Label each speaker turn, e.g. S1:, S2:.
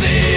S1: holding